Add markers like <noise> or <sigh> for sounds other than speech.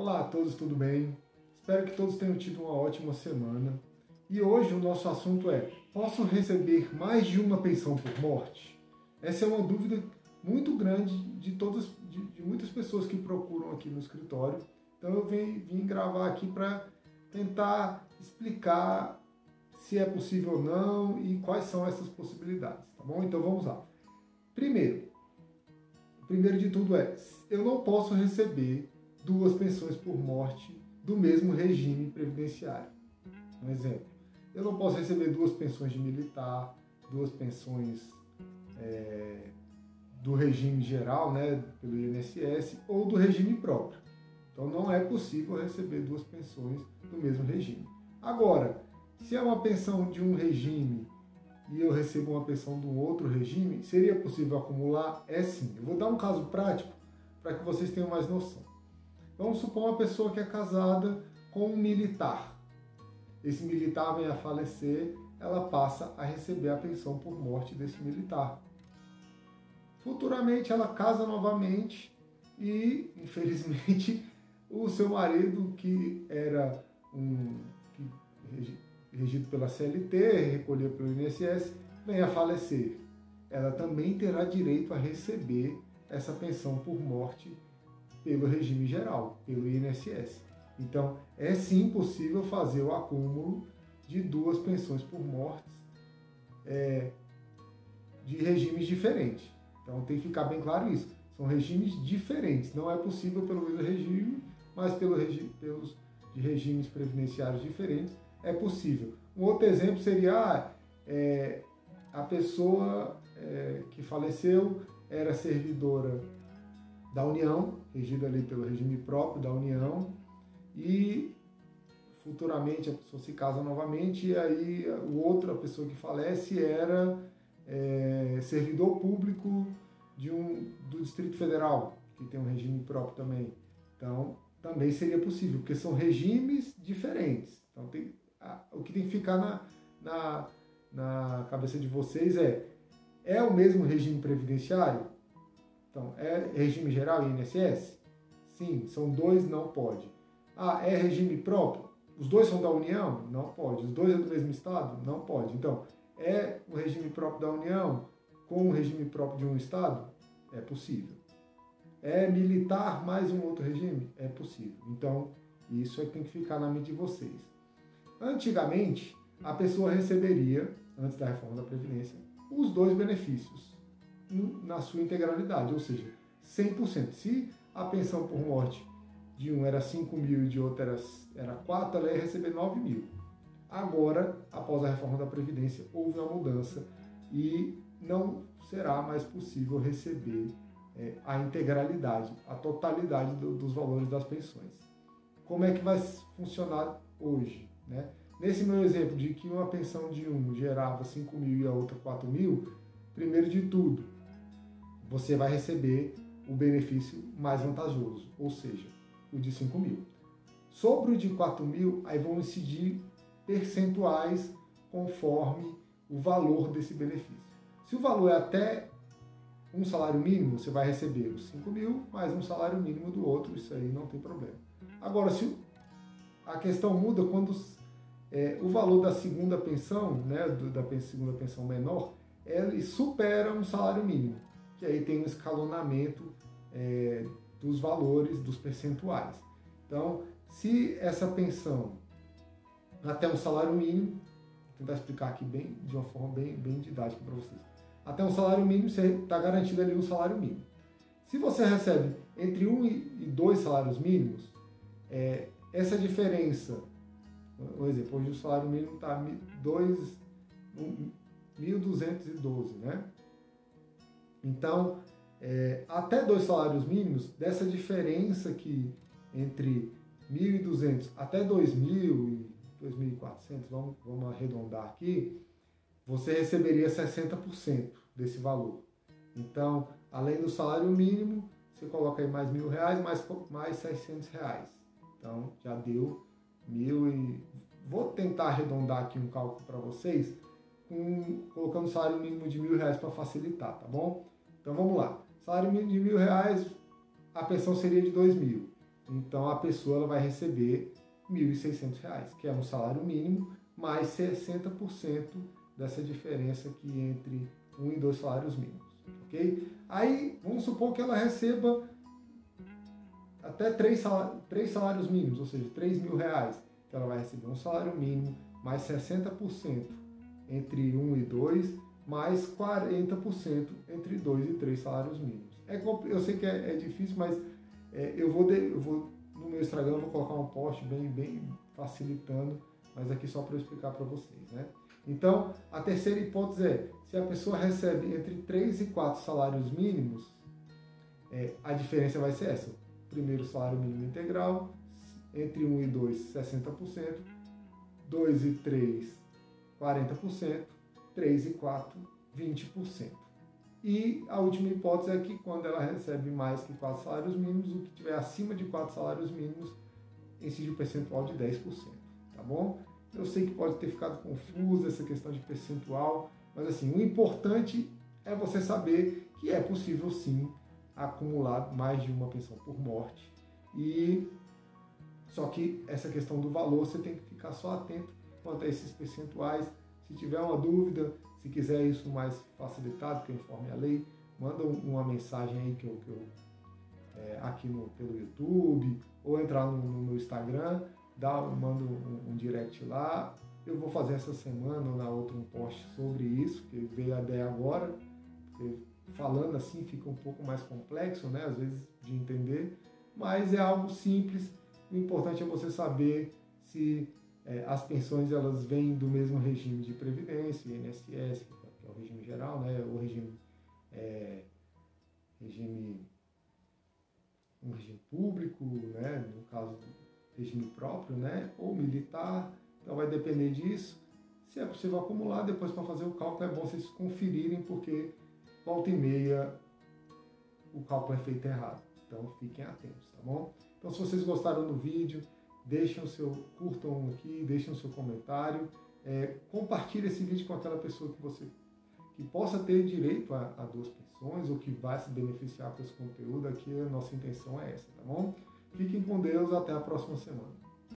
Olá a todos, tudo bem? Espero que todos tenham tido uma ótima semana. E hoje o nosso assunto é: posso receber mais de uma pensão por morte? Essa é uma dúvida muito grande de todas, de, de muitas pessoas que procuram aqui no escritório. Então eu vim, vim gravar aqui para tentar explicar se é possível ou não e quais são essas possibilidades, tá bom? Então vamos lá. Primeiro, primeiro de tudo é, eu não posso receber duas pensões por morte do mesmo regime previdenciário. Um exemplo, eu não posso receber duas pensões de militar, duas pensões é, do regime geral, né, pelo INSS, ou do regime próprio. Então não é possível receber duas pensões do mesmo regime. Agora, se é uma pensão de um regime e eu recebo uma pensão de um outro regime, seria possível acumular? É sim. Eu vou dar um caso prático para que vocês tenham mais noção. Vamos supor uma pessoa que é casada com um militar. Esse militar vem a falecer, ela passa a receber a pensão por morte desse militar. Futuramente ela casa novamente e, infelizmente, <laughs> o seu marido, que era um que, regido pela CLT, recolhido pelo INSS, vem a falecer. Ela também terá direito a receber essa pensão por morte pelo regime geral, pelo INSS. Então, é sim possível fazer o acúmulo de duas pensões por mortes é, de regimes diferentes. Então, tem que ficar bem claro isso. São regimes diferentes. Não é possível pelo mesmo regime, mas pelo regi pelos de regimes previdenciários diferentes é possível. Um outro exemplo seria ah, é, a pessoa é, que faleceu era servidora da União, regida ali pelo regime próprio da União, e futuramente a pessoa se casa novamente e aí o outro, a pessoa que falece, era é, servidor público de um, do Distrito Federal, que tem um regime próprio também. Então, também seria possível, porque são regimes diferentes. Então, tem, a, o que tem que ficar na, na, na cabeça de vocês é: é o mesmo regime previdenciário? Então, é regime geral e INSS? Sim, são dois, não pode. Ah, é regime próprio? Os dois são da União? Não pode. Os dois é do mesmo Estado? Não pode. Então, é o regime próprio da União com o regime próprio de um Estado? É possível. É militar mais um outro regime? É possível. Então, isso é que tem que ficar na mente de vocês. Antigamente, a pessoa receberia, antes da reforma da Previdência, os dois benefícios na sua integralidade, ou seja, 100%. Se a pensão por morte de um era 5 mil e de outro era, era 4, ela ia receber 9 mil. Agora, após a reforma da Previdência, houve uma mudança e não será mais possível receber é, a integralidade, a totalidade do, dos valores das pensões. Como é que vai funcionar hoje? Né? Nesse meu exemplo de que uma pensão de um gerava 5 mil e a outra 4 mil, primeiro de tudo, você vai receber o benefício mais vantajoso, ou seja, o de 5 mil. Sobre o de 4 mil, aí vão incidir percentuais conforme o valor desse benefício. Se o valor é até um salário mínimo, você vai receber os 5 mil mais um salário mínimo do outro, isso aí não tem problema. Agora, se a questão muda quando é, o valor da segunda pensão, né, da segunda pensão menor, ele supera um salário mínimo que aí tem um escalonamento é, dos valores, dos percentuais. Então, se essa pensão até um salário mínimo, vou tentar explicar aqui bem, de uma forma bem, bem didática para vocês. Até um salário mínimo, você está garantido ali um salário mínimo. Se você recebe entre um e dois salários mínimos, é, essa diferença, por exemplo, hoje o salário mínimo está 1.212, né? Então, é, até dois salários mínimos, dessa diferença que entre 1.200 até 2.000 e 2.400, vamos, vamos arredondar aqui, você receberia 60% desse valor. Então, além do salário mínimo, você coloca aí mais mil reais, mais, mais 600 reais. Então, já deu mil e... Vou tentar arredondar aqui um cálculo para vocês, colocando salário mínimo de mil reais para facilitar, tá bom? Então vamos lá. Salário mínimo de mil reais, a pensão seria de dois mil. Então a pessoa ela vai receber R$ 1.600, que é um salário mínimo, mais 60% dessa diferença aqui entre um e dois salários mínimos. Ok? Aí vamos supor que ela receba até três salários, três salários mínimos, ou seja, 3 mil reais. Então ela vai receber um salário mínimo mais 60% entre 1 e 2, mais 40% entre 2 e 3 salários mínimos. É, eu sei que é, é difícil, mas é, eu, vou de, eu vou no meu Instagram eu vou colocar um post bem, bem facilitando, mas aqui só para eu explicar para vocês. Né? Então, a terceira hipótese é, se a pessoa recebe entre 3 e 4 salários mínimos, é, a diferença vai ser essa. Primeiro salário mínimo integral, entre 1 e 2, 60%, 2 e 3, 40%, 3 e 4, 20%. E a última hipótese é que quando ela recebe mais que 4 salários mínimos, o que tiver acima de 4 salários mínimos incide um percentual de 10%, tá bom? Eu sei que pode ter ficado confuso essa questão de percentual, mas assim, o importante é você saber que é possível sim acumular mais de uma pensão por morte. E só que essa questão do valor você tem que ficar só atento quanto a esses percentuais. Se tiver uma dúvida, se quiser isso mais facilitado, que eu informe a lei, manda uma mensagem aí que eu, que eu é, aqui no, pelo YouTube ou entrar no, no Instagram, dá, manda um, um, direct lá. Eu vou fazer essa semana ou na outra um post sobre isso, que veio a ideia agora, falando assim fica um pouco mais complexo, né, às vezes de entender, mas é algo simples o importante é você saber se é, as pensões elas vêm do mesmo regime de previdência, INSS, que é o regime geral, né, o regime, é, regime um regime público, né, no caso regime próprio, né, ou militar. Então vai depender disso. Se é possível acumular, depois para fazer o cálculo é bom vocês conferirem, porque volta e meia o cálculo é feito errado. Então fiquem atentos, tá bom? Então, se vocês gostaram do vídeo, deixem o seu, curtam aqui, deixem o seu comentário, é, compartilhe esse vídeo com aquela pessoa que você que possa ter direito a, a duas pensões ou que vai se beneficiar com esse conteúdo. Aqui a nossa intenção é essa, tá bom? Fiquem com Deus, até a próxima semana.